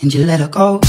and you let her go.